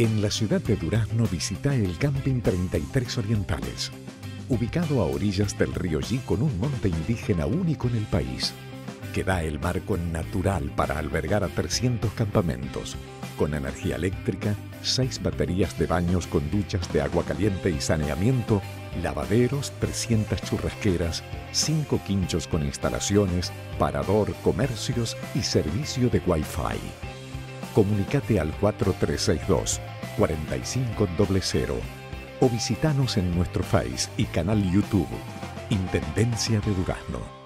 En la ciudad de Durazno visita el Camping 33 Orientales, ubicado a orillas del río Yi con un monte indígena único en el país, que da el marco natural para albergar a 300 campamentos, con energía eléctrica, 6 baterías de baños con duchas de agua caliente y saneamiento, lavaderos, 300 churrasqueras, 5 quinchos con instalaciones, parador, comercios y servicio de Wi-Fi. Comunicate al 4362 4500 o visitanos en nuestro Face y canal YouTube Intendencia de Durazno.